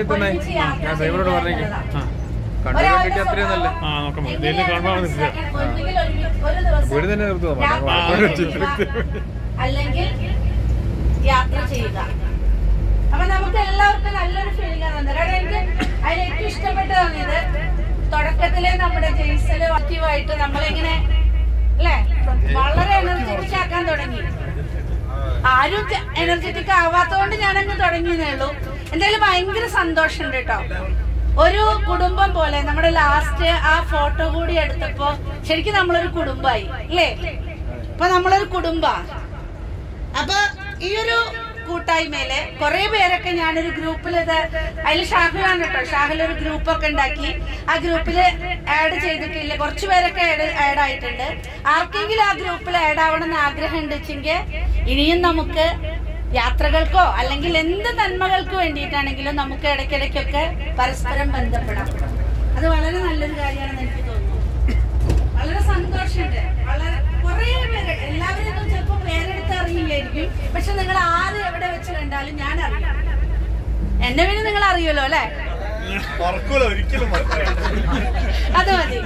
എത്തുന്നേ ഒരുമിച്ച് യാത്ര ഞാൻ ഡ്രൈവറോട് പറഞ്ഞേക്ക്. ചെയ്യുക ആ. കണ്ടു ഒരാളുടെ അത്രയും നല്ല ആ നോക്കാം. ഇതിൽ കാണുമ്പോൾ ഒരു- ഒരു ദിവസം വീട് തന്നെ നിർത്തുക അല്ലെങ്കിൽ യാത്ര ചെയ്യുക അപ്പൊ നമുക്ക് എല്ലാവർക്കും നല്ലൊരു ഫീലിംഗ് ആണ് കാരണം എനിക്ക് അതിൽ ഏറ്റവും ഇഷ്ടപ്പെട്ടതാണ് ഇത്. തുടക്കത്തിലെ നമ്മുടെ ജെയ്സൽ ആക്റ്റീവായിട്ട് നമ്മളിങ്ങനെ അല്ലേ? വളരെ എനർജറ്റിക് ആക്കാൻ തുടങ്ങി. ആരും എനർജറ്റിക് ആവാത്തതുകൊണ്ട് ഞാനങ്ങ് തുടങ്ങിയതേ ഉള്ളൂ. എന്തായാലും ഭയങ്കര സന്തോഷമുണ്ട് കേട്ടോ. ഒരു കുടുംബം പോലെ നമ്മുടെ ലാസ്റ്റ് ആ ഫോട്ടോ കൂടി എടുത്തപ്പോ ശരിക്കും നമ്മളൊരു കുടുംബമായി അല്ലേ? ഇപ്പൊ നമ്മളൊരു കുടുംബ. അപ്പൊ ഈ ഒരു കൂട്ടായ്മയിൽ കുറെ പേരൊക്കെ ഞാനൊരു ഗ്രൂപ്പിൽ ഇത് അതിൽ ഷാഹുലാണ് കേട്ടോ. ഷാഹിൽ ഒരു ഗ്രൂപ്പൊക്കെ ഉണ്ടാക്കി. ആ ഗ്രൂപ്പിൽ ആഡ് ചെയ്തിട്ടില്ല. കുറച്ചു പേരൊക്കെ ആഡ് ആയിട്ടുണ്ട്. ആർക്കെങ്കിലും ആ ഗ്രൂപ്പിൽ ആഡ് ആവണം എന്ന് ആഗ്രഹം ഉണ്ടെച്ചെങ്കിൽ ഇനിയും നമുക്ക് യാത്രകൾക്കോ അല്ലെങ്കിൽ എന്ത് നന്മകൾക്ക് വേണ്ടിയിട്ടാണെങ്കിലും നമുക്ക് ഇടയ്ക്കിടയ്ക്കൊക്കെ പരസ്പരം ബന്ധപ്പെടാം. അത് വളരെ നല്ലൊരു കാര്യമാണെന്ന് എനിക്ക് തോന്നുന്നു. വളരെ സന്തോഷമുണ്ട്. വളരെ കുറേ പേര് എല്ലാവരും ചിലപ്പോൾ ചിലപ്പോ പേരെടുത്ത് അറിയില്ലായിരിക്കും. പക്ഷെ നിങ്ങൾ ആര് എവിടെ വെച്ച് കണ്ടാലും ഞാൻ അറിയാം. എന്നെ പിന്നെ നിങ്ങൾ അറിയുമല്ലോ അല്ലെ? ഒരിക്കലും അത് മതി.